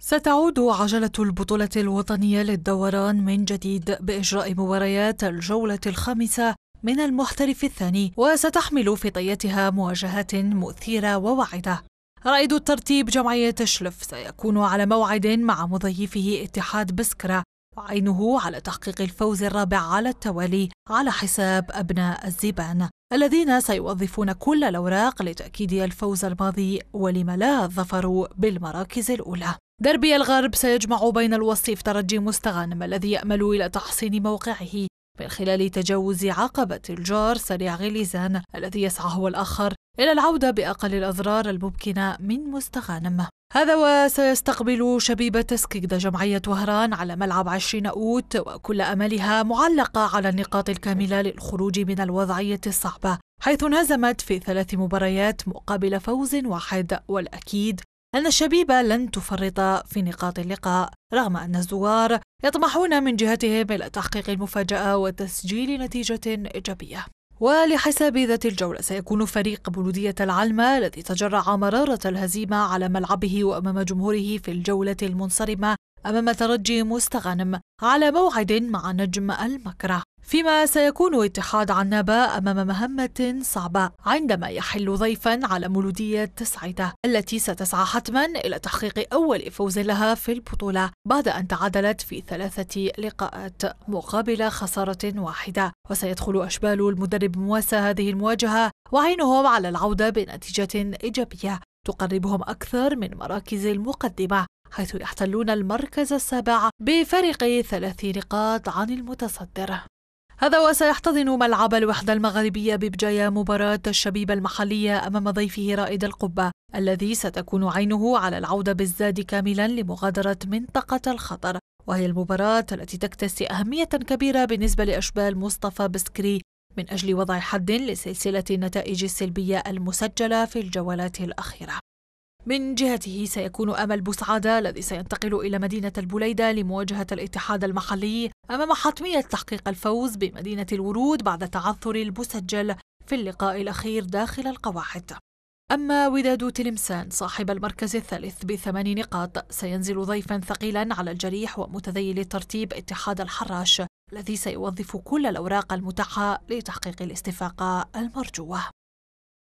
ستعود عجلة البطولة الوطنية للدوران من جديد بإجراء مباريات الجولة الخامسة من المحترف الثاني وستحمل في طياتها مواجهات مثيرة وواعدة رائد الترتيب جمعية شلف سيكون على موعد مع مضيفه اتحاد بسكرة وعينه على تحقيق الفوز الرابع على التوالي على حساب أبناء الزبان الذين سيوظفون كل الأوراق لتأكيد الفوز الماضي ولم لا الظفر بالمراكز الأولى. دربي الغرب سيجمع بين الوصيف ترجي مستغانم الذي يأمل إلى تحصين موقعه من خلال تجاوز عقبة الجار سريع غليزان الذي يسعى هو الآخر إلى العودة بأقل الأضرار الممكنة من مستغانم. هذا وسيستقبل شبيبة سكيكدا جمعية وهران على ملعب عشرين أوت وكل أملها معلقة على النقاط الكاملة للخروج من الوضعية الصعبة حيث انهزمت في ثلاث مباريات مقابل فوز واحد والأكيد أن الشبيبة لن تفرط في نقاط اللقاء رغم أن الزوار يطمحون من جهتهم إلى تحقيق المفاجأة وتسجيل نتيجة إيجابية. ولحساب ذات الجولة سيكون فريق بلودية العلمة الذي تجرع مرارة الهزيمة على ملعبه وأمام جمهوره في الجولة المنصرمة أمام ترجي مستغنم على موعد مع نجم المكره. فيما سيكون اتحاد عنابة أمام مهمة صعبة عندما يحل ضيفا على مولودية سعيدة التي ستسعى حتما إلى تحقيق أول فوز لها في البطولة بعد أن تعادلت في ثلاثة لقاءات مقابل خسارة واحدة. وسيدخل أشبال المدرب مواسى هذه المواجهة وعينهم على العودة بنتيجة إيجابية. تقربهم أكثر من مراكز المقدمة حيث يحتلون المركز السابع بفارق ثلاث نقاط عن المتصدر. هذا وسيحتضن ملعب الوحدة المغربية ببجاية مباراة الشبيبة المحلية أمام ضيفه رائد القبة الذي ستكون عينه على العودة بالزاد كاملا لمغادرة منطقة الخطر. وهي المباراة التي تكتسي أهمية كبيرة بالنسبة لأشبال مصطفى بسكري من أجل وضع حد لسلسلة النتائج السلبية المسجلة في الجولات الأخيرة. من جهته سيكون أمل بوسعادة الذي سينتقل إلى مدينة البليدة لمواجهة الاتحاد المحلي أمام حتمية تحقيق الفوز بمدينة الورود بعد تعثر المسجل في اللقاء الأخير داخل القواعد. أما وداد تلمسان صاحب المركز الثالث بثمان نقاط سينزل ضيفا ثقيلا على الجريح ومتذيل الترتيب اتحاد الحراش الذي سيوظف كل الأوراق المتاحة لتحقيق الاستفاقة المرجوة.